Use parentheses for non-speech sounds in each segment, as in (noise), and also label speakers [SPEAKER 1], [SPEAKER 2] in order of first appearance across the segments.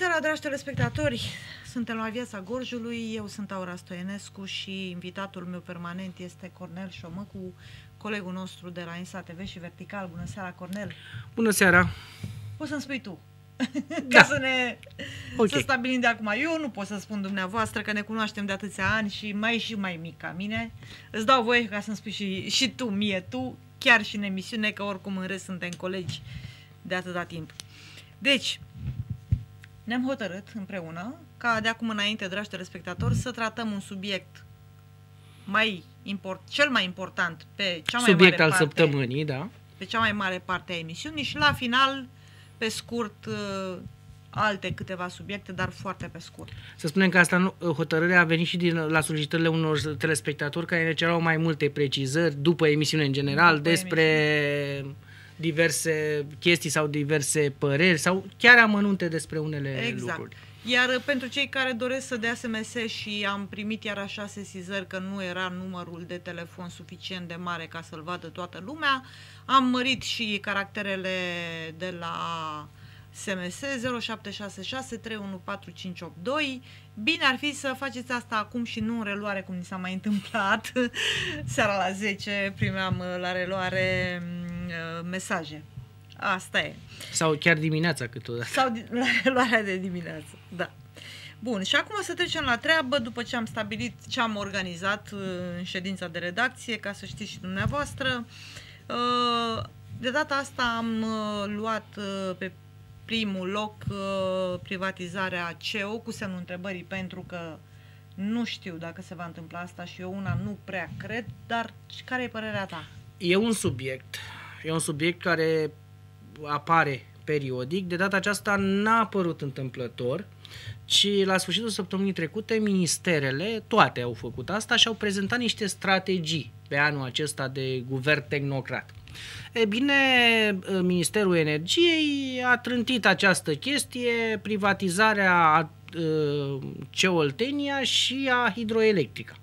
[SPEAKER 1] seara, dragi telespectatori! Suntem la Viața Gorjului, eu sunt Aura Stoienescu și invitatul meu permanent este Cornel Șomăcu, colegul nostru de la Insa TV și Vertical. Bună seara, Cornel!
[SPEAKER 2] Bună seara!
[SPEAKER 1] Poți să-mi spui tu, ca
[SPEAKER 2] Da.
[SPEAKER 1] să ne
[SPEAKER 2] Ok.
[SPEAKER 1] să stabilim de acum. Eu nu pot să spun dumneavoastră că ne cunoaștem de atâția ani și mai și mai mic ca mine. Îți dau voie ca să-mi spui și, și tu, mie, tu, chiar și în emisiune, că oricum în rest suntem colegi de atâta timp. Deci, ne-am hotărât împreună ca de acum înainte, dragi telespectatori, să tratăm un subiect mai import, cel mai important pe cea mai
[SPEAKER 2] Subiect
[SPEAKER 1] mare
[SPEAKER 2] al
[SPEAKER 1] parte,
[SPEAKER 2] săptămânii, da.
[SPEAKER 1] pe cea mai mare parte a emisiunii și la final, pe scurt, uh, alte câteva subiecte, dar foarte pe scurt.
[SPEAKER 2] Să spunem că asta nu- hotărârea a venit și din, la solicitările unor telespectatori care ne cereau mai multe precizări după emisiune în general
[SPEAKER 1] După
[SPEAKER 2] despre diverse chestii sau diverse păreri sau chiar amănunte despre unele
[SPEAKER 1] Exact.
[SPEAKER 2] lucruri.
[SPEAKER 1] Iar uh, pentru cei care doresc să dea SMS și am primit iar așa sesizări că nu era numărul de telefon suficient de mare ca să-l vadă toată lumea, am mărit și caracterele de la SMS 0766 314582. Bine ar fi să faceți asta acum și nu în reluare cum ni s-a mai întâmplat. (laughs) Seara la 10 primeam uh, la reluare mm, uh, mesaje. Asta e.
[SPEAKER 2] Sau chiar dimineața câteodată.
[SPEAKER 1] Sau di- la (laughs) reluarea de dimineață, da. Bun, și acum să trecem la treabă, după ce am stabilit ce am organizat uh, în ședința de redacție, ca să știți și dumneavoastră. Uh, De data asta am uh, luat uh, pe primul loc uh, privatizarea CEO cu semnul întrebării, pentru că nu știu dacă se va întâmpla asta și eu una nu prea cred, dar care e părerea ta?
[SPEAKER 2] E un subiect, e un subiect care apare periodic. De data aceasta n-a apărut întâmplător, ci la sfârșitul săptămânii trecute ministerele, toate au făcut asta și au prezentat niște strategii pe anul acesta de guvern tehnocrat. E bine, Ministerul Energiei a trântit această chestie, privatizarea uh, Ceoltenia și a hidroelectrica.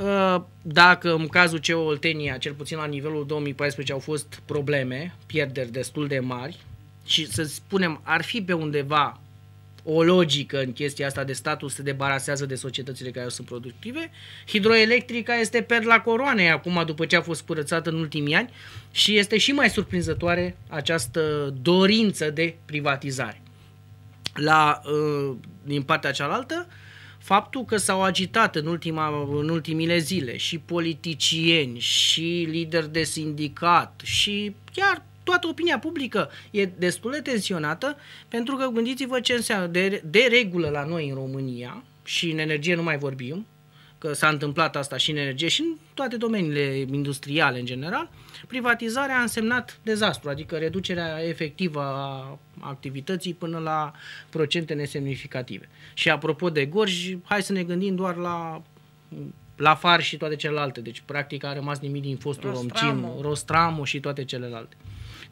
[SPEAKER 2] Uh, Dacă în cazul CEO Oltenia, cel puțin la nivelul 2014, au fost probleme, pierderi destul de mari și să spunem, ar fi pe undeva o logică în chestia asta de statul se debarasează de societățile care sunt productive. Hidroelectrica este per la coroane acum după ce a fost curățată în ultimii ani și este și mai surprinzătoare această dorință de privatizare la, uh, din partea cealaltă, faptul că s-au agitat în, ultima, în ultimile zile și politicieni, și lideri de sindicat, și chiar toată opinia publică e destul de tensionată, pentru că gândiți-vă ce înseamnă de, de regulă la noi în România, și în energie nu mai vorbim, că s-a întâmplat asta și în energie și în toate domeniile industriale în general, privatizarea a însemnat dezastru, adică reducerea efectivă a activității până la procente nesemnificative. Și apropo de gorji, hai să ne gândim doar la la far și toate celelalte. Deci, practic, a rămas nimic din fostul
[SPEAKER 1] Rostramo.
[SPEAKER 2] Romcim, Rostramo și toate celelalte.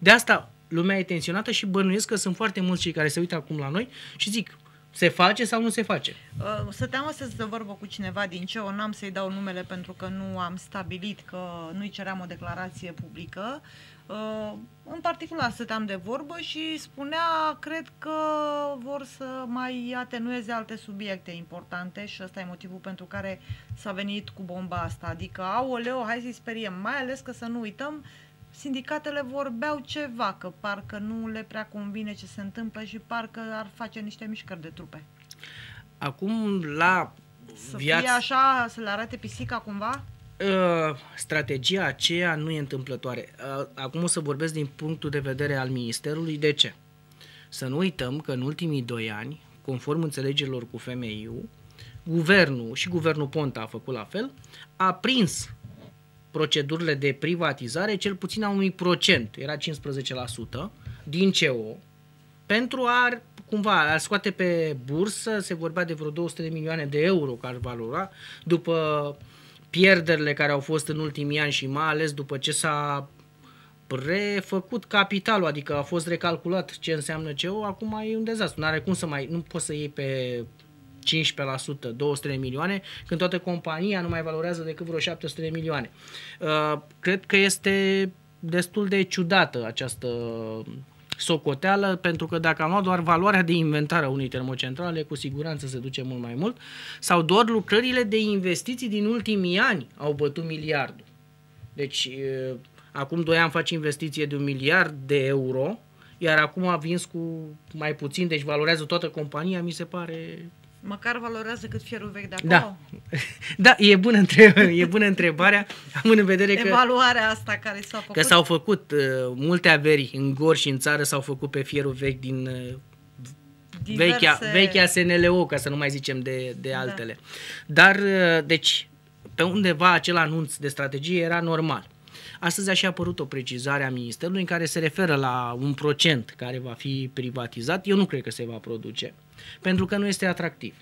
[SPEAKER 2] De asta, lumea e tensionată și bănuiesc că sunt foarte mulți cei care se uită acum la noi și zic, se face sau nu se face?
[SPEAKER 1] Uh, Stăteam astăzi de vorbă cu cineva din CEO, n-am să-i dau numele pentru că nu am stabilit că nu-i ceream o declarație publică. Uh, În particular stăteam de vorbă și spunea, cred că vor să mai atenueze alte subiecte importante și ăsta e motivul pentru care s-a venit cu bomba asta. Adică, aoleo, hai să-i speriem, mai ales că să nu uităm, sindicatele vorbeau ceva, că parcă nu le prea convine ce se întâmplă și parcă ar face niște mișcări de trupe.
[SPEAKER 2] Acum, la
[SPEAKER 1] Să
[SPEAKER 2] viață...
[SPEAKER 1] fie așa, să le arate pisica cumva?
[SPEAKER 2] Uh, strategia aceea nu e întâmplătoare. Uh, acum o să vorbesc din punctul de vedere al Ministerului. De ce? Să nu uităm că în ultimii doi ani, conform înțelegerilor cu FMI-ul, guvernul și guvernul Ponta a făcut la fel, a prins procedurile de privatizare cel puțin a unui procent, era 15% din CO, pentru a cumva a scoate pe bursă, se vorbea de vreo 200 de milioane de euro care ar valora, după pierderile care au fost în ultimii ani și mai ales după ce s-a refăcut capitalul, adică a fost recalculat ce înseamnă CO, acum e un dezastru. N-are cum să mai, nu poți să iei pe 15%, 200 de milioane, când toată compania nu mai valorează decât vreo 700 de milioane. Uh, cred că este destul de ciudată această socoteală, pentru că dacă am luat doar valoarea de inventar a unei termocentrale, cu siguranță se duce mult mai mult, sau doar lucrările de investiții din ultimii ani au bătut miliardul. Deci, acum 2 ani faci investiție de un miliard de euro, iar acum a vins cu mai puțin, deci valorează toată compania, mi se pare
[SPEAKER 1] Măcar valorează cât fierul vechi de
[SPEAKER 2] da.
[SPEAKER 1] acolo?
[SPEAKER 2] Da, (laughs) da e, bună între, e bună întrebarea, am în vedere că...
[SPEAKER 1] Evaluarea asta care s-a făcut?
[SPEAKER 2] Că s-au făcut uh, multe averi în gor și în țară, s-au făcut pe fierul vechi din uh, Diverse... vechea, vechea SNLO, ca să nu mai zicem de, de da. altele. Da. Dar, uh, deci, pe undeva acel anunț de strategie era normal. Astăzi a și apărut o precizare a Ministerului în care se referă la un procent care va fi privatizat. Eu nu cred că se va produce, pentru că nu este atractiv.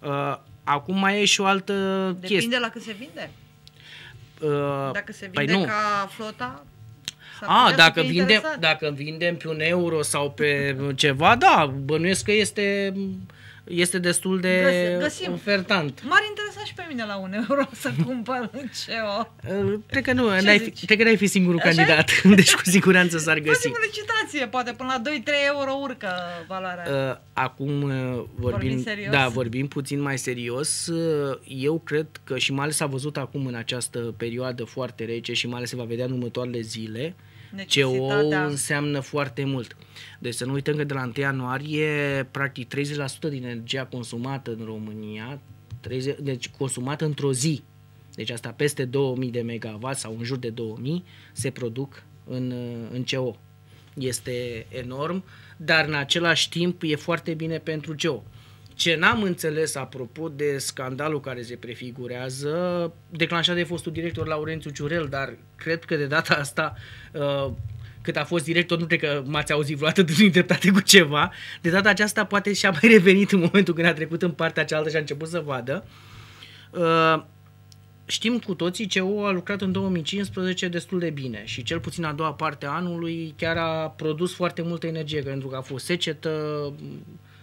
[SPEAKER 2] Uh, acum mai e și o altă
[SPEAKER 1] Depinde
[SPEAKER 2] chestie.
[SPEAKER 1] Depinde la cât se vinde.
[SPEAKER 2] Uh,
[SPEAKER 1] Dacă se
[SPEAKER 2] păi
[SPEAKER 1] vinde
[SPEAKER 2] nu.
[SPEAKER 1] ca flota,
[SPEAKER 2] a, dacă vindem, dacă vindem pe un euro sau pe ceva, da, bănuiesc că este este destul de Găsim. ofertant.
[SPEAKER 1] M-ar interesa și pe mine la un euro să (laughs) cumpăr un CEO.
[SPEAKER 2] Cred că nu, n-ai fi, cred că n-ai fi singurul Așa candidat, e? (laughs) deci cu siguranță s-ar găsi. Facem
[SPEAKER 1] o licitație, poate până la 2-3 euro urcă valoarea. Uh,
[SPEAKER 2] acum vorbim, vorbim,
[SPEAKER 1] serios.
[SPEAKER 2] da, vorbim puțin mai serios. Eu cred că și mai ales s-a văzut acum în această perioadă foarte rece și mai ales se va vedea în următoarele zile, CO înseamnă foarte mult. Deci să nu uităm că de la 1 ianuarie, practic 30% din energia consumată în România, 30, deci consumată într-o zi, deci asta peste 2000 de megawatt sau în jur de 2000, se produc în, în CO. Este enorm, dar în același timp e foarte bine pentru CO. Ce n-am înțeles apropo de scandalul care se prefigurează, declanșat de fostul director Laurențiu Ciurel, dar cred că de data asta, uh, cât a fost director, nu cred că m-ați auzit vreodată (laughs) dându dreptate cu ceva. De data aceasta poate și-a mai revenit în momentul când a trecut în partea cealaltă și a început să vadă. Uh, știm cu toții ce o a lucrat în 2015 destul de bine și cel puțin a doua parte a anului chiar a produs foarte multă energie, pentru că a fost secetă,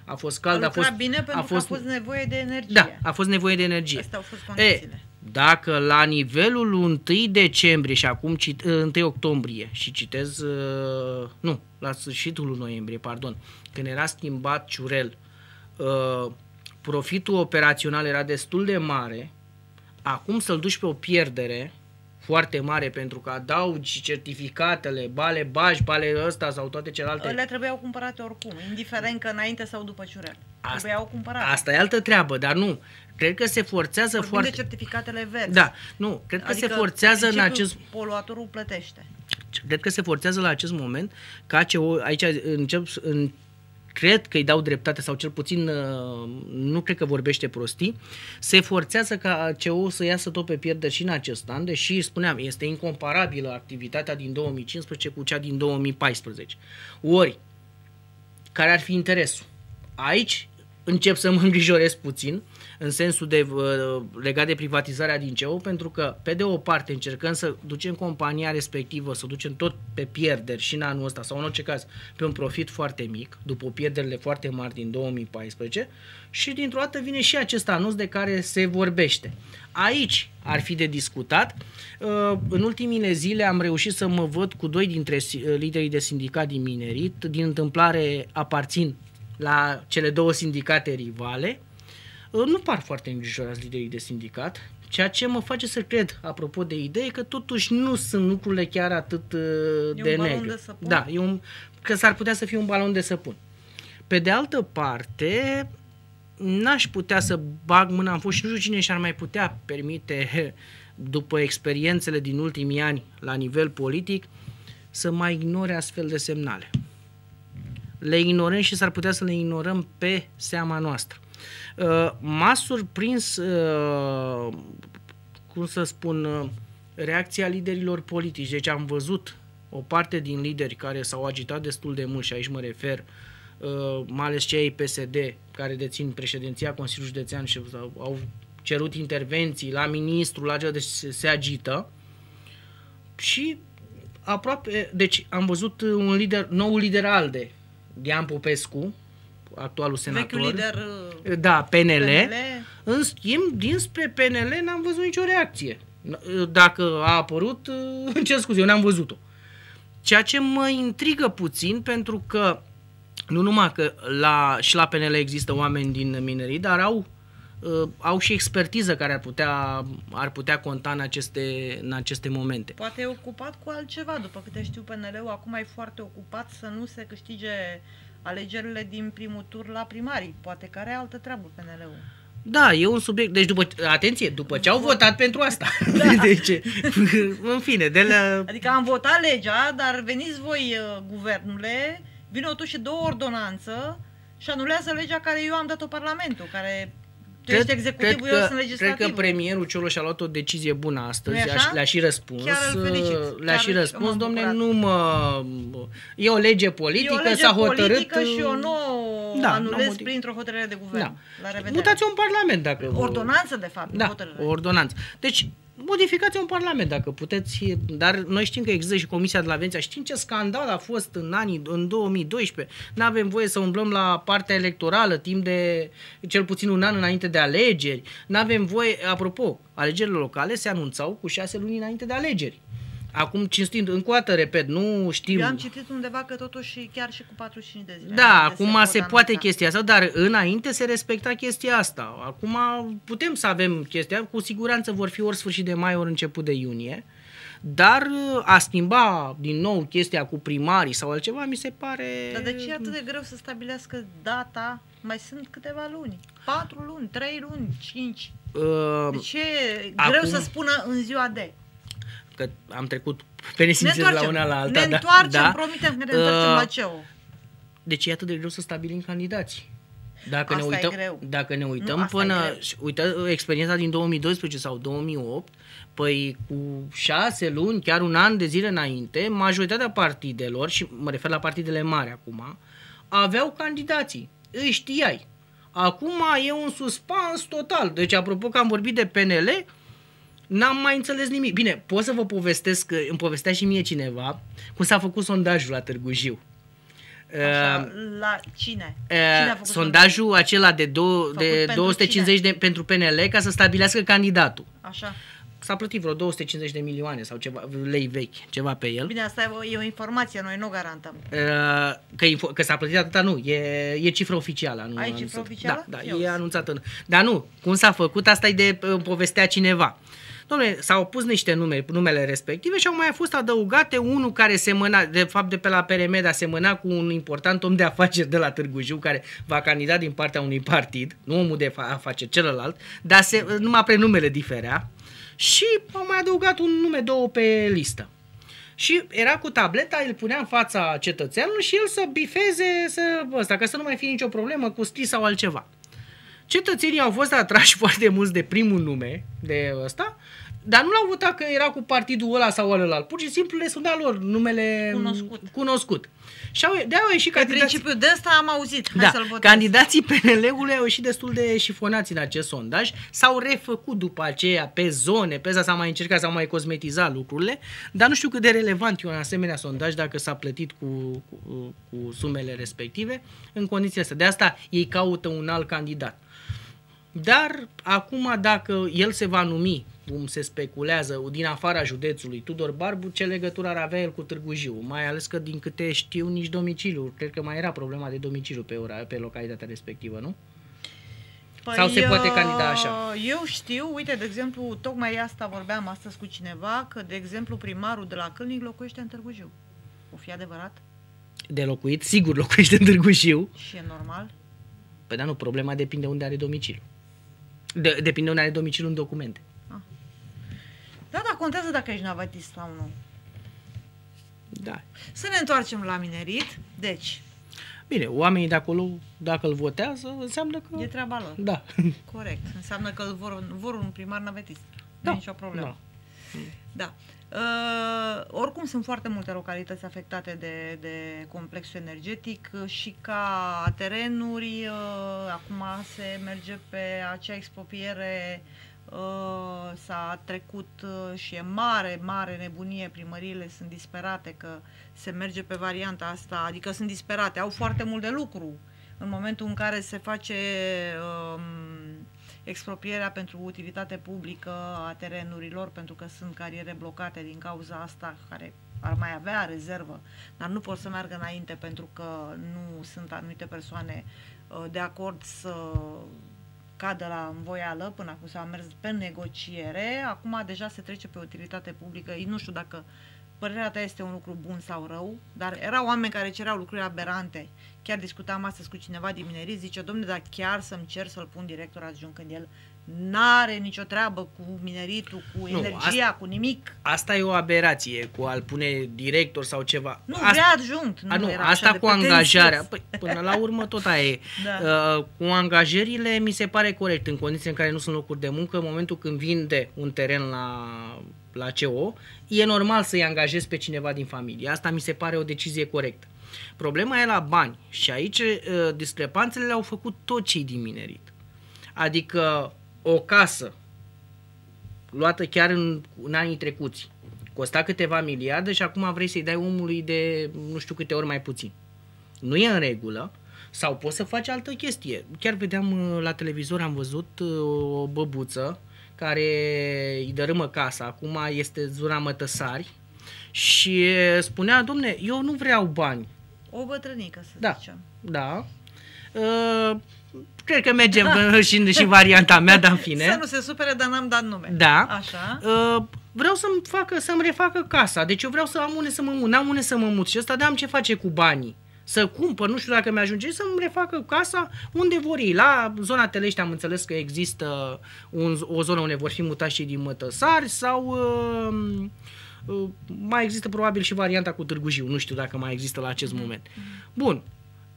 [SPEAKER 2] a fost cald,
[SPEAKER 1] a,
[SPEAKER 2] a fost...
[SPEAKER 1] bine pentru a fost, că a fost nevoie de energie.
[SPEAKER 2] Da, a fost nevoie de energie.
[SPEAKER 1] Astea au fost condițiile. E,
[SPEAKER 2] dacă la nivelul 1 decembrie și acum cit, 1 octombrie și citez, uh, nu, la sfârșitul noiembrie, pardon, când era schimbat Ciurel, uh, profitul operațional era destul de mare, acum să-l duci pe o pierdere, foarte mare pentru că adaugi certificatele, bale bași, bale ăsta sau toate celelalte.
[SPEAKER 1] Le trebuiau cumpărate oricum, indiferent că înainte sau după ciurel. Asta, trebuiau cumpărate.
[SPEAKER 2] Asta e altă treabă, dar nu. Cred că se forțează
[SPEAKER 1] Vorbim
[SPEAKER 2] foarte...
[SPEAKER 1] de certificatele verzi.
[SPEAKER 2] Da, nu, cred că
[SPEAKER 1] adică
[SPEAKER 2] se forțează în acest...
[SPEAKER 1] poluatorul plătește.
[SPEAKER 2] Cred că se forțează la acest moment ca ce aici încep, în, cred că îi dau dreptate sau cel puțin uh, nu cred că vorbește prostii, se forțează ca CEO să iasă tot pe pierderi și în acest an, deși spuneam, este incomparabilă activitatea din 2015 cu cea din 2014. Ori, care ar fi interesul? Aici încep să mă îngrijorez puțin, în sensul de uh, legat de privatizarea din CEO, pentru că, pe de o parte, încercăm să ducem compania respectivă, să ducem tot pe pierderi și în anul ăsta, sau în orice caz, pe un profit foarte mic, după pierderile foarte mari din 2014, și dintr-o dată vine și acest anunț de care se vorbește. Aici ar fi de discutat. Uh, în ultimile zile am reușit să mă văd cu doi dintre uh, liderii de sindicat din minerit. Din întâmplare aparțin la cele două sindicate rivale nu par foarte îngrijorați liderii de sindicat, ceea ce mă face să cred, apropo de idee, că totuși nu sunt lucrurile chiar atât uh,
[SPEAKER 1] e
[SPEAKER 2] de
[SPEAKER 1] un
[SPEAKER 2] negre.
[SPEAKER 1] De săpun?
[SPEAKER 2] Da, e un, că s-ar putea să fie un balon de săpun. Pe de altă parte, n-aș putea să bag mâna în foc și nu știu cine și-ar mai putea permite, după experiențele din ultimii ani la nivel politic, să mai ignore astfel de semnale. Le ignorăm și s-ar putea să le ignorăm pe seama noastră. Uh, m-a surprins, uh, cum să spun, uh, reacția liderilor politici. Deci am văzut o parte din lideri care s-au agitat destul de mult și aici mă refer mai ales cei PSD care dețin președinția Consiliului Județean și au cerut intervenții la ministru, la deci se, se agită și aproape, deci am văzut un lider, nou lider ALDE, Dian Popescu, actualul senator.
[SPEAKER 1] Vechiul lider
[SPEAKER 2] Da, PNL. PNL. În schimb, dinspre PNL n-am văzut nicio reacție. Dacă a apărut, (laughs) îmi cer scuze, eu n-am văzut-o. Ceea ce mă intrigă puțin pentru că nu numai că la, și la PNL există oameni din minerii, dar au, uh, au și expertiză care ar putea, ar putea conta în aceste, în aceste momente.
[SPEAKER 1] Poate e ocupat cu altceva, după câte știu PNL-ul acum e foarte ocupat să nu se câștige alegerile din primul tur la primarii. Poate care are altă treabă PNL-ul.
[SPEAKER 2] Da, e un subiect. Deci, după, atenție, după ce au votat pentru asta. (laughs) (laughs) Da. Deci, în fine, de la...
[SPEAKER 1] Adică am votat legea, dar veniți voi, uh, guvernule, vine totuși două ordonanță și anulează legea care eu am dat-o Parlamentul, care tu cred, ești executivul, cred că, eu sunt legislativul.
[SPEAKER 2] Cred că premierul Cioloș a luat o decizie bună astăzi, le-a și răspuns. Le-a și răspuns, domne, nu mă... E o lege politică, e o lege s-a hotărât... politică
[SPEAKER 1] și eu nu da, anulez printr-o hotărâre de guvern. Da. La
[SPEAKER 2] revedere. Mutați-o în Parlament dacă...
[SPEAKER 1] Ordonanță, de fapt,
[SPEAKER 2] da,
[SPEAKER 1] hotărâre.
[SPEAKER 2] ordonanță. Deci, modificați-o în Parlament dacă puteți, dar noi știm că există și Comisia de la Venția, știm ce scandal a fost în anii, în 2012, nu avem voie să umblăm la partea electorală timp de cel puțin un an înainte de alegeri, nu avem voie, apropo, alegerile locale se anunțau cu șase luni înainte de alegeri. Acum, cinstind, încă o dată, repet, nu știm...
[SPEAKER 1] Eu am citit undeva că totuși chiar și cu 45 de zile.
[SPEAKER 2] Da, acum se, se poate chestia asta, dar înainte se respecta chestia asta. Acum putem să avem chestia, cu siguranță vor fi ori sfârșit de mai, ori început de iunie, dar a schimba din nou chestia cu primarii sau altceva, mi se pare...
[SPEAKER 1] Dar de ce e atât de greu să stabilească data? Mai sunt câteva luni. Patru luni, trei luni, cinci. Uh, de ce e greu acum... să spună în ziua de?
[SPEAKER 2] Că am trecut pe nesimțire de la una la alta.
[SPEAKER 1] Ne da, întoarcem, da, promitem că ne întoarcem uh, la CEO.
[SPEAKER 2] Deci e atât de greu să stabilim candidați. Dacă
[SPEAKER 1] Asta
[SPEAKER 2] ne uităm,
[SPEAKER 1] e greu.
[SPEAKER 2] Dacă ne uităm nu, până, uită experiența din 2012 sau 2008, păi cu șase luni, chiar un an de zile înainte, majoritatea partidelor, și mă refer la partidele mari acum, aveau candidații. Îi știai. Acum e un suspans total. Deci, apropo că am vorbit de PNL, N-am mai înțeles nimic. Bine, pot să vă povestesc, îmi povestea și mie cineva cum s-a făcut sondajul la Târgu Jiu.
[SPEAKER 1] Așa, uh, la cine?
[SPEAKER 2] Uh, cine a făcut sondajul sondaj? acela de, do- de pentru 250 cine? de pentru PNL ca să stabilească candidatul.
[SPEAKER 1] Așa.
[SPEAKER 2] S-a plătit vreo 250 de milioane sau ceva, lei vechi, ceva pe el.
[SPEAKER 1] Bine, asta e o, e o informație, noi nu garantăm. Uh,
[SPEAKER 2] că, info- că s-a plătit atâta, nu, e, e cifră oficială. Nu
[SPEAKER 1] Ai cifră oficială?
[SPEAKER 2] Da, da e anunțată. În... Dar nu, cum s-a făcut, asta e de uh, povestea cineva. Domnule, s-au pus niște nume, numele respective și au mai fost adăugate unul care semăna, de fapt de pe la PRM, dar semăna cu un important om de afaceri de la Târgu Jiu, care va candida din partea unui partid, nu omul de afaceri celălalt, dar se, numai prenumele diferea și au mai adăugat un nume, două pe listă. Și era cu tableta, îl punea în fața cetățeanului și el să bifeze, să, ăsta, ca să nu mai fie nicio problemă cu scris sau altceva. Cetățenii au fost atrași (laughs) foarte mulți de primul nume, de ăsta, dar nu l-au votat că era cu partidul ăla sau ălălalt. Pur și simplu le suna lor numele
[SPEAKER 1] cunoscut.
[SPEAKER 2] cunoscut. Și au, de au ieșit
[SPEAKER 1] Pe candidații... principiul de ăsta am auzit.
[SPEAKER 2] Hai da, să-l candidații PNL-ului au ieșit destul de șifonați în acest sondaj. S-au refăcut după aceea pe zone, pe asta s-a mai încercat, s-au mai cosmetizat lucrurile, dar nu știu cât de relevant e un asemenea sondaj dacă s-a plătit cu, cu, cu sumele respective în condițiile astea. De asta ei caută un alt candidat. Dar acum dacă el se va numi, cum se speculează, din afara județului Tudor Barbu, ce legătură ar avea el cu Târgu Jiu? Mai ales că din câte știu nici domiciliu. Cred că mai era problema de domiciliu pe, ora, pe localitatea respectivă, nu? Păi, Sau se poate candida așa?
[SPEAKER 1] Eu știu, uite, de exemplu, tocmai asta vorbeam astăzi cu cineva, că, de exemplu, primarul de la Câlnic locuiește în Târgu Jiu. O fi adevărat?
[SPEAKER 2] De locuit, sigur locuiește în Târgu Jiu.
[SPEAKER 1] Și e normal?
[SPEAKER 2] Păi da, nu, problema depinde unde are domiciliu. De, depinde unde are domiciliul în documente. Ah.
[SPEAKER 1] Da, da, contează dacă ești navatist sau nu.
[SPEAKER 2] Da.
[SPEAKER 1] Să ne întoarcem la minerit. Deci...
[SPEAKER 2] Bine, oamenii de acolo, dacă îl votează, înseamnă că...
[SPEAKER 1] E treaba lor.
[SPEAKER 2] Da.
[SPEAKER 1] Corect. Înseamnă că îl vor, vor un primar navetist. Da. Nu e nicio problemă. Da. da. Uh, oricum sunt foarte multe localități afectate de, de complexul energetic și ca terenuri, uh, acum se merge pe acea expropiere, uh, s-a trecut uh, și e mare, mare nebunie, primăriile sunt disperate că se merge pe varianta asta, adică sunt disperate, au foarte mult de lucru. În momentul în care se face uh, expropierea pentru utilitate publică a terenurilor, pentru că sunt cariere blocate din cauza asta, care ar mai avea rezervă, dar nu pot să meargă înainte pentru că nu sunt anumite persoane uh, de acord să cadă la învoială, până acum s-a mers pe negociere, acum deja se trece pe utilitate publică, nu știu dacă părerea ta este un lucru bun sau rău, dar erau oameni care cereau lucruri aberante. Chiar discutam astăzi cu cineva din minerii, zice, domne, dar chiar să-mi cer să-l pun director adjunct când el n-are nicio treabă cu mineritul, cu nu, energia, asta, cu nimic.
[SPEAKER 2] Asta e o aberație, cu a-l pune director sau ceva.
[SPEAKER 1] Nu,
[SPEAKER 2] asta,
[SPEAKER 1] vrea adjunct. Nu,
[SPEAKER 2] a, nu
[SPEAKER 1] era
[SPEAKER 2] asta cu angajarea. Păi, (laughs) până la urmă tot aia e.
[SPEAKER 1] da.
[SPEAKER 2] uh, cu angajările mi se pare corect, în condiții în care nu sunt locuri de muncă, în momentul când vinde un teren la, la CO, e normal să-i angajezi pe cineva din familie. Asta mi se pare o decizie corectă. Problema e la bani și aici uh, discrepanțele le-au făcut tot cei din minerit. Adică o casă luată chiar în, în anii trecuți costa câteva miliarde și acum vrei să-i dai omului de nu știu câte ori mai puțin. Nu e în regulă sau poți să faci altă chestie. Chiar vedeam uh, la televizor, am văzut uh, o băbuță care îi dărâmă casa, acum este zona mătăsari și spunea, domne, eu nu vreau bani.
[SPEAKER 1] O bătrânică, să
[SPEAKER 2] da,
[SPEAKER 1] zicem.
[SPEAKER 2] Da. Uh, cred că mergem (laughs) și, și varianta mea, dar în fine.
[SPEAKER 1] Să nu se supere, dar n-am dat nume.
[SPEAKER 2] Da.
[SPEAKER 1] Așa.
[SPEAKER 2] Uh, vreau să-mi facă, să-mi refacă casa. Deci eu vreau să am unde să mă mut. N-am unde să mă mut. Și ăsta de am ce face cu banii. Să cumpăr, nu știu dacă mi-ajunge, să-mi refacă casa unde vor ei. La zona Telești am înțeles că există un, o zonă unde vor fi mutați și din Mătăsari sau... Uh, uh, mai există probabil și varianta cu Târgu Jiu, nu știu dacă mai există la acest mm-hmm. moment. Bun,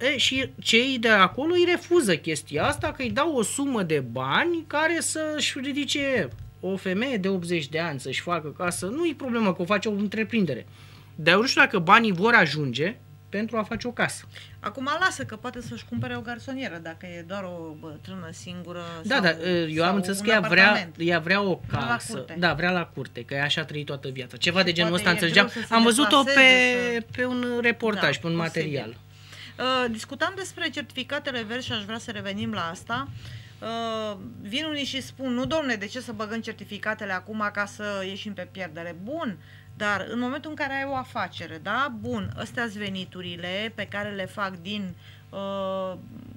[SPEAKER 2] E, și cei de acolo îi refuză chestia asta, că îi dau o sumă de bani care să-și ridice o femeie de 80 de ani să-și facă casă. Nu e problemă că o face o întreprindere. Dar eu nu știu dacă banii vor ajunge pentru a face o casă.
[SPEAKER 1] Acum lasă că poate să-și cumpere o garsonieră dacă e doar o bătrână singură
[SPEAKER 2] Da,
[SPEAKER 1] sau,
[SPEAKER 2] da, eu am înțeles că ea vrea, ea vrea o casă.
[SPEAKER 1] Vrea
[SPEAKER 2] da, vrea la curte, că ea așa a trăit toată viața. Ceva de genul ăsta înțelegeam.
[SPEAKER 1] Am
[SPEAKER 2] văzut-o pe,
[SPEAKER 1] să...
[SPEAKER 2] pe un reportaj,
[SPEAKER 1] da,
[SPEAKER 2] pe un
[SPEAKER 1] posibil.
[SPEAKER 2] material.
[SPEAKER 1] Uh, discutam despre certificatele verzi și aș vrea să revenim la asta. Uh, vin unii și spun, nu domne, de ce să băgăm certificatele acum ca să ieșim pe pierdere? Bun, dar în momentul în care ai o afacere, da, bun, astea sunt veniturile pe care le fac din uh,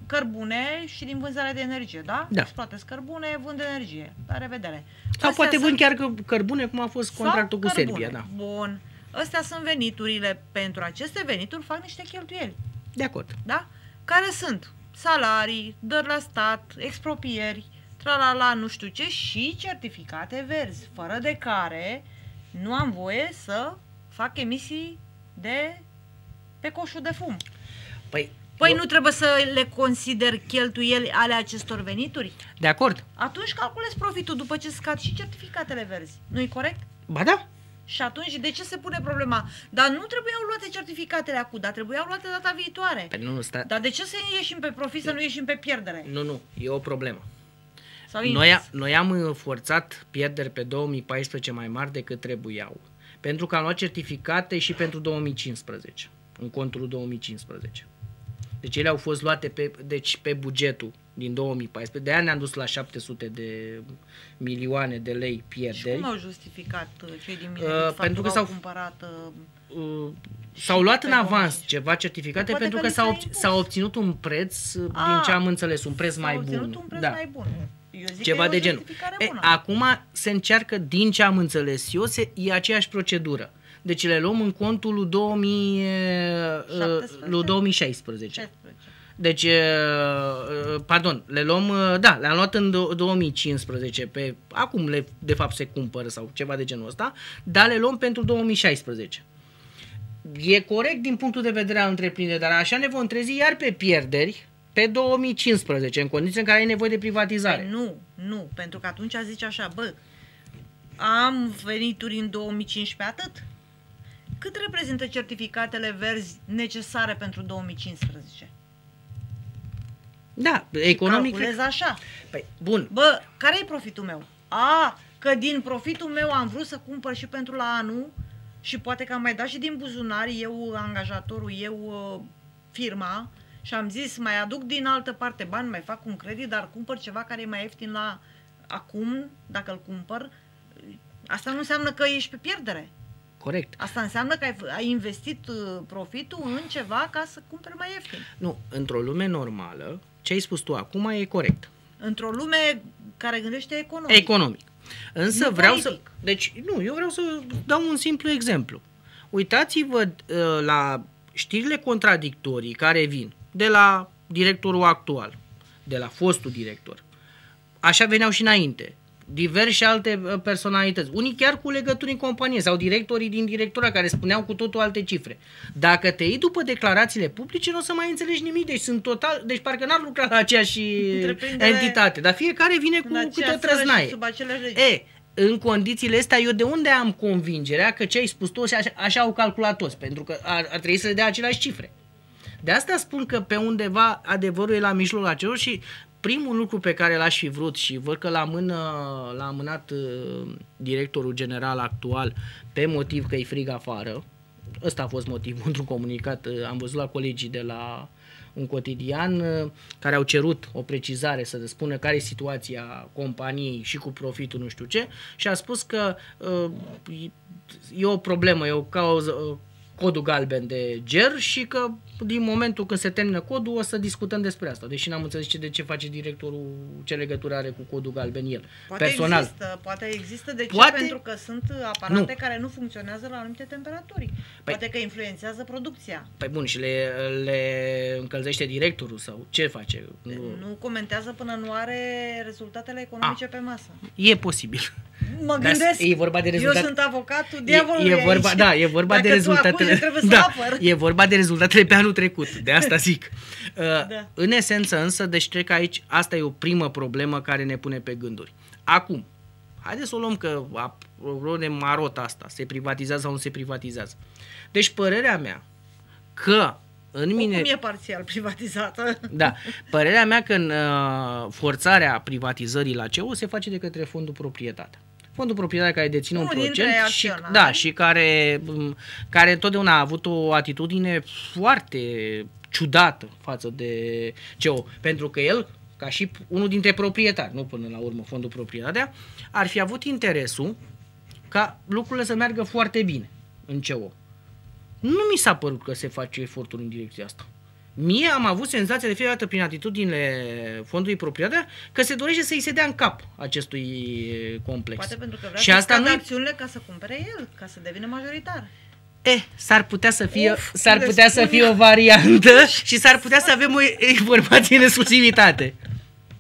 [SPEAKER 1] cărbune și din vânzarea de energie, da?
[SPEAKER 2] Da.
[SPEAKER 1] Exploatez cărbune, vând energie. La revedere.
[SPEAKER 2] Sau
[SPEAKER 1] Astea
[SPEAKER 2] poate vând
[SPEAKER 1] sunt-
[SPEAKER 2] chiar că- cărbune, cum a fost contractul cu
[SPEAKER 1] sau cărbune.
[SPEAKER 2] Serbia. Da.
[SPEAKER 1] Bun. Astea sunt veniturile. Pentru aceste venituri fac niște cheltuieli.
[SPEAKER 2] De acord.
[SPEAKER 1] Da? Care sunt salarii, dări la stat, expropieri, tralala, nu știu ce, și certificate verzi, fără de care nu am voie să fac emisii de pe coșul de fum.
[SPEAKER 2] Păi,
[SPEAKER 1] Păi
[SPEAKER 2] eu-
[SPEAKER 1] nu trebuie să le consider cheltuieli ale acestor venituri?
[SPEAKER 2] De acord.
[SPEAKER 1] Atunci calculezi profitul după ce scad și certificatele verzi. Nu-i corect?
[SPEAKER 2] Ba da.
[SPEAKER 1] Și atunci, de ce se pune problema? Dar nu trebuiau luate certificatele acum, dar trebuiau luate data viitoare.
[SPEAKER 2] Păi nu, nu, sta...
[SPEAKER 1] Dar de ce să ieșim pe profit, să nu ieșim pe pierdere?
[SPEAKER 2] nu, nu, e o problemă.
[SPEAKER 1] Sau
[SPEAKER 2] Noi,
[SPEAKER 1] invers?
[SPEAKER 2] a, noi am uh, forțat pierderi pe 2014 mai mari decât trebuiau. Pentru că am luat certificate și pentru 2015, în contul 2015. Deci ele au fost luate pe, deci pe bugetul din 2014. De aia ne-am dus la 700 de milioane de lei
[SPEAKER 1] Și
[SPEAKER 2] pierderi.
[SPEAKER 1] cum au justificat uh, cei din mine
[SPEAKER 2] Uh,
[SPEAKER 1] faptul
[SPEAKER 2] pentru că
[SPEAKER 1] au
[SPEAKER 2] s-au-
[SPEAKER 1] cumpărat... Uh,
[SPEAKER 2] Uh, s-au luat
[SPEAKER 1] pe
[SPEAKER 2] în avans
[SPEAKER 1] 2015.
[SPEAKER 2] ceva certificate
[SPEAKER 1] Poate
[SPEAKER 2] pentru
[SPEAKER 1] că
[SPEAKER 2] că
[SPEAKER 1] li
[SPEAKER 2] s-a,
[SPEAKER 1] s-a
[SPEAKER 2] obț-
[SPEAKER 1] impus.
[SPEAKER 2] s-a obținut un preț, uh,
[SPEAKER 1] Ah,
[SPEAKER 2] din ce am înțeles, un preț
[SPEAKER 1] s-au
[SPEAKER 2] mai
[SPEAKER 1] obținut
[SPEAKER 2] bun.
[SPEAKER 1] un preț
[SPEAKER 2] da.
[SPEAKER 1] mai bun. Eu zic
[SPEAKER 2] Ceva
[SPEAKER 1] că
[SPEAKER 2] de
[SPEAKER 1] e o
[SPEAKER 2] genul.
[SPEAKER 1] justificare
[SPEAKER 2] E,
[SPEAKER 1] bună.
[SPEAKER 2] acum se încearcă, din ce am înțeles eu, se, e aceeași procedură. Deci le luăm în contul lui, 2000, uh,
[SPEAKER 1] 17?
[SPEAKER 2] lui 2016.
[SPEAKER 1] 16.
[SPEAKER 2] Deci, uh, pardon, le luăm, uh, da, le-am luat în do- 2015, pe, acum le, de fapt se cumpără sau ceva de genul ăsta, dar le luăm pentru 2016. E corect din punctul de vedere al întreprinderii, dar așa ne vom trezi iar pe pierderi pe 2015, în condiții în care ai nevoie de privatizare.
[SPEAKER 1] Păi nu, nu, pentru că atunci zice așa, bă, am venituri în 2015 atât? Cât reprezintă certificatele verzi necesare pentru 2015?
[SPEAKER 2] Da, economic...
[SPEAKER 1] Calculez așa.
[SPEAKER 2] Păi, bun,
[SPEAKER 1] Bă, care e profitul meu? A, că din profitul meu am vrut să cumpăr și pentru la anul și poate că am mai dat și din buzunar, eu angajatorul, eu uh, firma și am zis mai aduc din altă parte bani, mai fac un credit, dar cumpăr ceva care e mai ieftin la acum, dacă îl cumpăr. Asta nu înseamnă că ești pe pierdere.
[SPEAKER 2] Corect.
[SPEAKER 1] Asta înseamnă că ai, ai investit uh, profitul în ceva ca să cumperi mai ieftin.
[SPEAKER 2] Nu, într-o lume normală, ce ai spus tu acum e corect.
[SPEAKER 1] Într-o lume care gândește economic.
[SPEAKER 2] Economic. Însă
[SPEAKER 1] Nu
[SPEAKER 2] vreau să...
[SPEAKER 1] politic.
[SPEAKER 2] Deci, nu, eu vreau să dau un simplu exemplu. Uitați-vă uh, la știrile contradictorii care vin de la directorul actual, de la fostul director. Așa veneau și înainte. Diverse alte uh, personalități. Unii chiar cu legături în companie sau directorii din directura care spuneau cu totul alte cifre. Dacă te iei după declarațiile publice, nu o să mai înțelegi nimic. Deci sunt total. Deci parcă n-ar lucra la aceeași
[SPEAKER 1] Întreprindere
[SPEAKER 2] entitate. Dar fiecare vine cu
[SPEAKER 1] În aceeași
[SPEAKER 2] câte o
[SPEAKER 1] țară și
[SPEAKER 2] trăznaie.
[SPEAKER 1] Sub aceleași legi.
[SPEAKER 2] E, în condițiile astea, eu de unde am convingerea că ce ai spus tu, așa, așa au calculat toți, pentru că ar, ar trebui să le dea aceleași cifre. De asta spun că pe undeva adevărul e la mijlocul acelor și primul lucru pe care l-aș fi vrut și văd că l-a, mână, l-a amânat uh, directorul general actual pe motiv că e frig afară, ăsta a fost motivul într-un comunicat, uh, am văzut la colegii de la un cotidian uh, care au cerut o precizare să spună care e situația companiei și cu profitul nu știu ce și a spus că uh, e o problemă, e o cauză, uh, codul galben de ger și că din momentul când se termină codul o să discutăm despre asta. Deși n-am înțeles ce, de ce face directorul, ce legătură are cu codul galben el.
[SPEAKER 1] Poate
[SPEAKER 2] personal.
[SPEAKER 1] există, poate există. De ce?
[SPEAKER 2] Poate-
[SPEAKER 1] Pentru că sunt aparate
[SPEAKER 2] Nu.
[SPEAKER 1] care nu funcționează la anumite temperaturi. Poate că influențează producția.
[SPEAKER 2] Păi bun, și le, le încălzește directorul sau ce face? Nu.
[SPEAKER 1] Nu comentează până nu are rezultatele economice pe masă.
[SPEAKER 2] E posibil.
[SPEAKER 1] Mă
[SPEAKER 2] Dar
[SPEAKER 1] gândesc,
[SPEAKER 2] e vorba de rezultat-
[SPEAKER 1] eu sunt avocatul diavolului
[SPEAKER 2] e, e vorba,
[SPEAKER 1] aici.
[SPEAKER 2] Da, e vorba
[SPEAKER 1] Dacă
[SPEAKER 2] de
[SPEAKER 1] tu
[SPEAKER 2] rezultatele.
[SPEAKER 1] acuzi, trebuie să
[SPEAKER 2] da,
[SPEAKER 1] apăr.
[SPEAKER 2] e vorba de rezultatele pe anul trecut. De asta (laughs) zic. Uh,
[SPEAKER 1] Da.
[SPEAKER 2] În esență însă, deci cred că aici asta e o primă problemă care ne pune pe gânduri. Acum, haideți să o luăm că apropo de marota asta, se privatizează sau nu se privatizează. Deci părerea mea că în mine...
[SPEAKER 1] Cum e parțial privatizată?
[SPEAKER 2] Da. (laughs) Părerea mea că în uh, forțarea privatizării la CEU se face de către fondul proprietate. Fondul proprietate care deține un
[SPEAKER 1] Unul dintre
[SPEAKER 2] procent și,
[SPEAKER 1] acționari.
[SPEAKER 2] da, și care, m, care întotdeauna a avut o atitudine foarte ciudată față de CEO. Pentru că el, ca și unul dintre proprietari, nu până la urmă fondul proprietatea, ar fi avut interesul ca lucrurile să meargă foarte bine în CEO. Nu mi s-a părut că se face eforturi în direcția asta. Mie am avut senzația de fiecare dată prin atitudinile fondului proprietar că se dorește să-i se dea în cap acestui complex.
[SPEAKER 1] Poate pentru că vrea
[SPEAKER 2] și
[SPEAKER 1] să
[SPEAKER 2] asta
[SPEAKER 1] scadă
[SPEAKER 2] nu
[SPEAKER 1] acțiunile ca să cumpere el, ca să devină majoritar.
[SPEAKER 2] Eh, s-ar putea să fie,
[SPEAKER 1] Uf,
[SPEAKER 2] s-ar
[SPEAKER 1] le
[SPEAKER 2] putea să
[SPEAKER 1] spun
[SPEAKER 2] fie
[SPEAKER 1] eu.
[SPEAKER 2] o variantă (laughs) și s-ar putea să avem o informație în exclusivitate.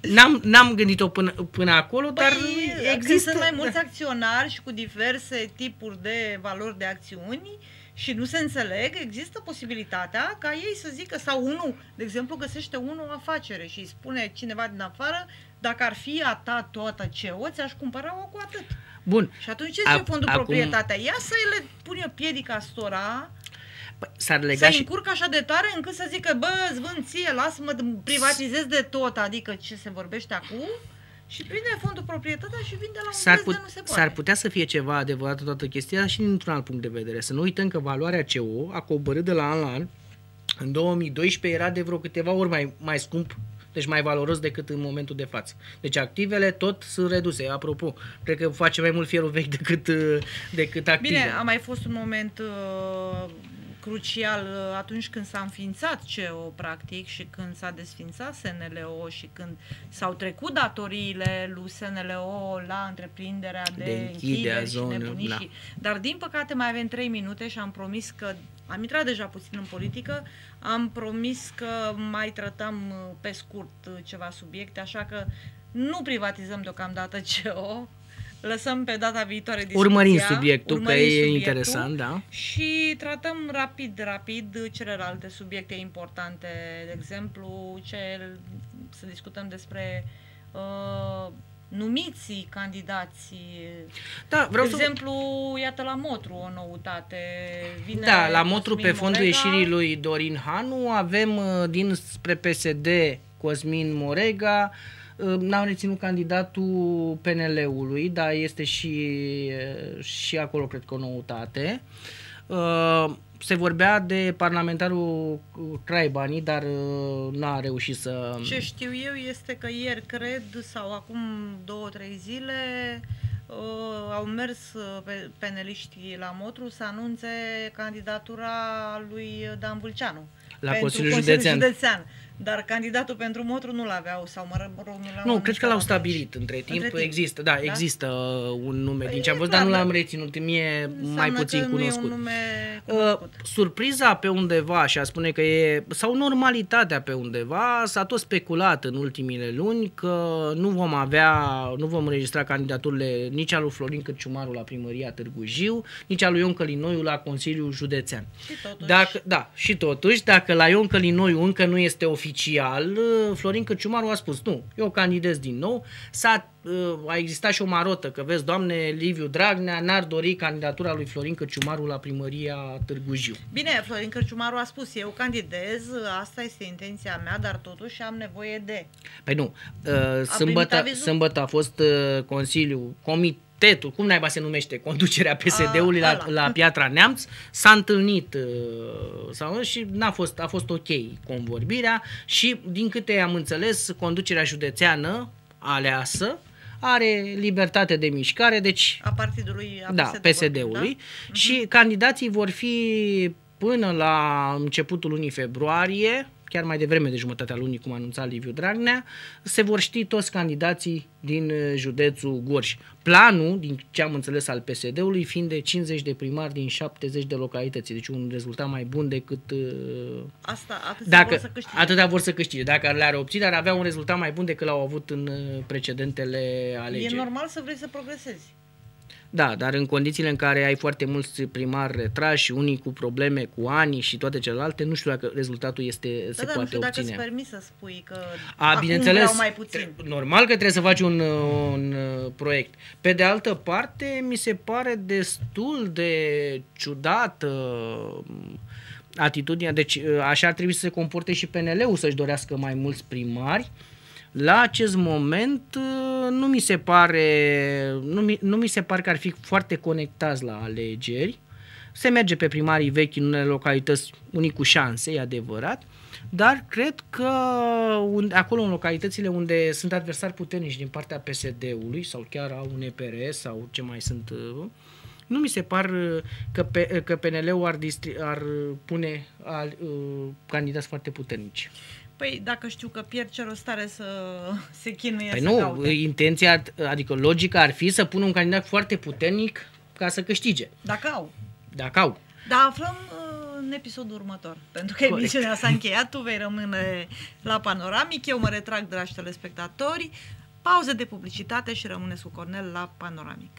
[SPEAKER 2] N-am, n-am gândit-o până, până acolo, dar
[SPEAKER 1] Băi,
[SPEAKER 2] există...
[SPEAKER 1] Când sunt mai mulți acționari și cu diverse tipuri de valori de acțiuni și nu se înțeleg, există posibilitatea ca ei să zică, sau unul, de exemplu, găsește unul o afacere și îi spune cineva din afară, dacă ar fi a ta toată CEO, ți-aș cumpăra-o cu atât.
[SPEAKER 2] Bun,
[SPEAKER 1] Și atunci ce zice
[SPEAKER 2] Ac-
[SPEAKER 1] fondul
[SPEAKER 2] acum-
[SPEAKER 1] proprietatea? Ia să le pune piedica stora,
[SPEAKER 2] păi, s-ar
[SPEAKER 1] să
[SPEAKER 2] lega și...
[SPEAKER 1] încurcă așa de tare încât să zică, bă, zvânție, lasă-mă, privatizez de tot, adică ce se vorbește acum, și prinde fondul proprietatea și vinde la un
[SPEAKER 2] S-ar,
[SPEAKER 1] preț de
[SPEAKER 2] put,
[SPEAKER 1] nu se poate.
[SPEAKER 2] s-ar putea să fie ceva adevărat în toată chestia asta și dintr-un alt punct de vedere. Să nu uităm că valoarea CO a coborât de la an la an. În 2012 era de vreo câteva ori mai, mai scump, deci mai valoros decât în momentul de față. Deci activele tot sunt reduse. Apropo, cred că face mai mult fierul vechi decât, uh, decât activele.
[SPEAKER 1] Bine, a mai fost un moment uh, crucial uh, atunci când s-a înființat CEO, practic, și când s-a desfințat SNLO și când s-au trecut datoriile lui SNLO la întreprinderea de,
[SPEAKER 2] De închidere a
[SPEAKER 1] închideri și
[SPEAKER 2] zonelor,
[SPEAKER 1] nebunii.
[SPEAKER 2] da.
[SPEAKER 1] Și, dar, din păcate, mai avem trei minute și am promis că am intrat deja puțin în politică, am promis că mai tratăm uh, pe scurt uh, ceva subiecte, așa că nu privatizăm deocamdată CEO, lăsăm pe data viitoare discuția.
[SPEAKER 2] Urmărim subiectul,
[SPEAKER 1] urmărim
[SPEAKER 2] că e
[SPEAKER 1] subiectul
[SPEAKER 2] interesant, da.
[SPEAKER 1] Și tratăm rapid, rapid celelalte subiecte importante, de exemplu, cel, să discutăm despre uh, numiții candidații.
[SPEAKER 2] Da, vreau
[SPEAKER 1] de
[SPEAKER 2] să...
[SPEAKER 1] exemplu, iată la Motru o noutate. Vine
[SPEAKER 2] Da, la Motru pe
[SPEAKER 1] Cosmin
[SPEAKER 2] fondul
[SPEAKER 1] Morega.
[SPEAKER 2] ieșirii lui Dorin Hanu avem uh, din spre PSD Cosmin Morega, uh, n-am reținut candidatul PNL-ului, dar este și, uh, și acolo cred că o noutate. Uh, Se vorbea de parlamentarul Craibani, dar uh, n-a reușit să...
[SPEAKER 1] Ce știu eu este că ieri, cred, sau acum două, trei zile, uh, au mers uh, pe, peneliștii la Motru să anunțe candidatura lui Dan Vulceanu.
[SPEAKER 2] La
[SPEAKER 1] pentru
[SPEAKER 2] Consiliul Județean.
[SPEAKER 1] Județean. Dar candidatul pentru Motru nu l-aveau sau mă rog, nu l-au
[SPEAKER 2] Nu, cred că l-au
[SPEAKER 1] anunțat
[SPEAKER 2] stabilit între timp.
[SPEAKER 1] Între timp.
[SPEAKER 2] Există, da,
[SPEAKER 1] Da?
[SPEAKER 2] există un nume din
[SPEAKER 1] Păi
[SPEAKER 2] ce am
[SPEAKER 1] e
[SPEAKER 2] văzut,
[SPEAKER 1] clar,
[SPEAKER 2] dar nu
[SPEAKER 1] dar
[SPEAKER 2] l-am reținut. Mie
[SPEAKER 1] Înseamnă
[SPEAKER 2] mai puțin
[SPEAKER 1] că
[SPEAKER 2] cunoscut.
[SPEAKER 1] Nu e un nume
[SPEAKER 2] Uh,
[SPEAKER 1] cunoscut.
[SPEAKER 2] surpriza pe undeva și a spune că e, sau normalitatea pe undeva, s-a tot speculat în ultimile luni că nu vom avea, nu vom înregistra candidaturile nici al lui Florin Cârciumaru la primăria Târgu Jiu, nici al lui Ion Călinoiu la Consiliul Județean.
[SPEAKER 1] Și totuși,
[SPEAKER 2] Dacă, da, și totuși, dacă la Ion Călinoiu încă nu este oficial, Florin Cârciumaru a spus, nu, eu candidez din nou, s-a, a existat și o marotă, că vezi, doamne, Liviu Dragnea n-ar dori candidatura lui Florin Cârciumaru la primăria Târgu Jiu.
[SPEAKER 1] Bine, Florin Cărciumaru a spus, eu candidez, asta este intenția mea, dar totuși am nevoie de...
[SPEAKER 2] Păi nu, uh, sâmbătă,
[SPEAKER 1] avizul?
[SPEAKER 2] sâmbătă a fost uh, Consiliul, Comitetul, cum naiba se numește, conducerea PSD-ului
[SPEAKER 1] A,
[SPEAKER 2] la,
[SPEAKER 1] ăla.
[SPEAKER 2] la Piatra Neamț, s-a întâlnit uh, sau, și n-a fost, a fost ok convorbirea și din câte am înțeles, conducerea județeană aleasă are libertate de mișcare, deci
[SPEAKER 1] A partidului a
[SPEAKER 2] da,
[SPEAKER 1] PSD -ului,
[SPEAKER 2] PSD-ului
[SPEAKER 1] da?
[SPEAKER 2] și candidații vor fi până la începutul lunii februarie, chiar mai devreme de jumătatea lunii, cum a anunțat Liviu Dragnea, se vor ști toți candidații din uh, județul Gorj. Planul, din ce am înțeles al PSD-ului, fiind de 50 de primari din 70 de localități, deci un rezultat mai bun decât uh,
[SPEAKER 1] Asta, atât
[SPEAKER 2] dacă
[SPEAKER 1] vor să câștige.
[SPEAKER 2] atâtea vor să câștige. Dacă le-ar obține, ar avea un rezultat mai bun decât l-au avut în uh, precedentele
[SPEAKER 1] E
[SPEAKER 2] alegeri.
[SPEAKER 1] normal să vrei să progresezi.
[SPEAKER 2] Da, dar în condițiile în care ai foarte mulți primari retrași, unii cu probleme cu ani și toate celelalte, nu știu dacă rezultatul este, se
[SPEAKER 1] da, da, nu
[SPEAKER 2] poate
[SPEAKER 1] știu dacă
[SPEAKER 2] obține.
[SPEAKER 1] îți permis să spui că
[SPEAKER 2] A,
[SPEAKER 1] acum
[SPEAKER 2] bineînțeles,
[SPEAKER 1] vreau mai puțin.
[SPEAKER 2] tre- normal că trebuie să faci un, uh, un uh, proiect. Pe de altă parte, mi se pare destul de ciudată uh, atitudinea, deci uh, așa ar trebui să se comporte și PNL-ul să-și dorească mai mulți primari. La acest moment uh, nu mi se pare nu mi, nu mi se pare că ar fi foarte conectați la alegeri. Se merge pe primarii vechi în unele localități, unii cu șanse, e adevărat, dar cred că unde, acolo în localitățile unde sunt adversari puternici din partea PSD-ului sau chiar a unei PRS sau ce mai sunt, uh, nu mi se par uh, că, pe, că PNL-ul ar, distri, ar pune al, uh, candidați foarte puternici.
[SPEAKER 1] Păi dacă știu că pierd ce rost are să se chinuie
[SPEAKER 2] Păi
[SPEAKER 1] să
[SPEAKER 2] nu,
[SPEAKER 1] caute.
[SPEAKER 2] intenția, adică logica ar fi să pună un candidat foarte puternic ca să câștige,
[SPEAKER 1] Dacă au.
[SPEAKER 2] dacă au.
[SPEAKER 1] Dar aflăm uh, în episodul următor. Pentru că
[SPEAKER 2] Corect.
[SPEAKER 1] emisiunea s-a încheiat, tu vei rămâne la panoramic, eu mă retrag, dragi telespectatori, pauză de publicitate și rămâneți cu Cornel la panoramic.